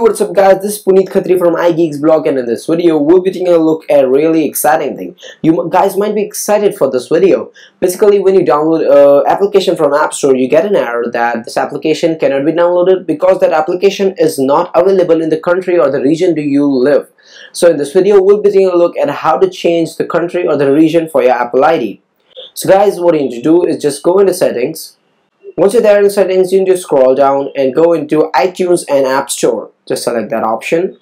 what's up guys, this is Puneet Khatri from iGeeks blog and in this video we'll be taking a look at a really exciting thing. You guys might be excited for this video. Basically when you download an application from App Store you get an error that this application cannot be downloaded because that application is not available in the country or the region do you live. So in this video we'll be taking a look at how to change the country or the region for your Apple ID. So guys what you need to do is just go into settings once you're there in settings, you need to scroll down and go into iTunes and App Store. Just select that option.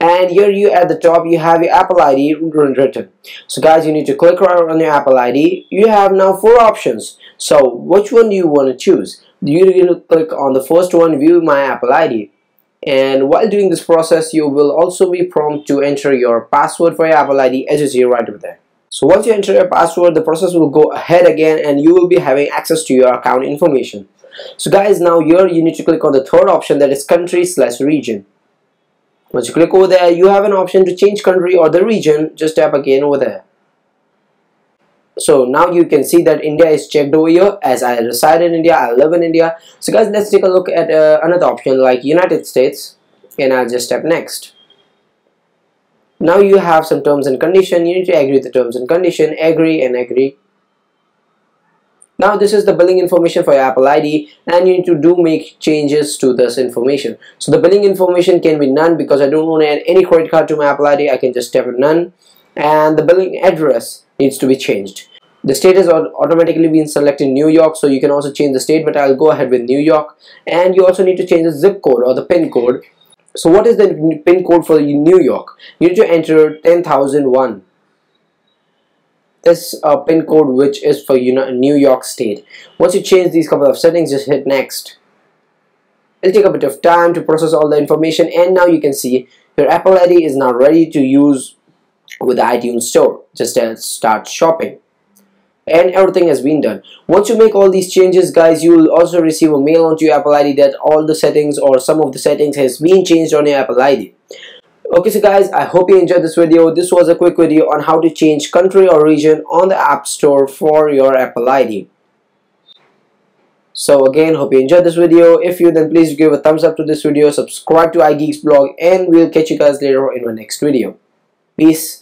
And here you at the top, you have your Apple ID written. So guys, you need to click right on your Apple ID. You have now four options. So which one do you want to choose? You need to click on the first one, view my Apple ID. And while doing this process, you will also be prompted to enter your password for your Apple ID as you see right over there. So once you enter your password, the process will go ahead again and you will be having access to your account information. So guys, now here you need to click on the third option that is country slash region. Once you click over there, you have an option to change country or the region. Just tap again over there. So now you can see that India is checked over here as I reside in India, I live in India. So guys, let's take a look at uh, another option like United States and I'll just tap next now you have some terms and condition you need to agree the terms and condition agree and agree now this is the billing information for your Apple ID and you need to do make changes to this information. So the billing information can be none because I don't want to add any credit card to my Apple ID. I can just tap none and the billing address needs to be changed. The state has automatically been selected New York so you can also change the state but I'll go ahead with New York and you also need to change the zip code or the pin code so what is the pin code for New York? You need to enter 10,001. This uh, pin code which is for New York State. Once you change these couple of settings, just hit next. It'll take a bit of time to process all the information and now you can see your Apple ID is now ready to use with the iTunes Store. Just uh, start shopping and everything has been done. Once you make all these changes guys you will also receive a mail onto your apple id that all the settings or some of the settings has been changed on your apple id okay so guys i hope you enjoyed this video. This was a quick video on how to change country or region on the app store for your apple id so again hope you enjoyed this video. If you then please give a thumbs up to this video subscribe to igeeks blog and we'll catch you guys later in my next video. Peace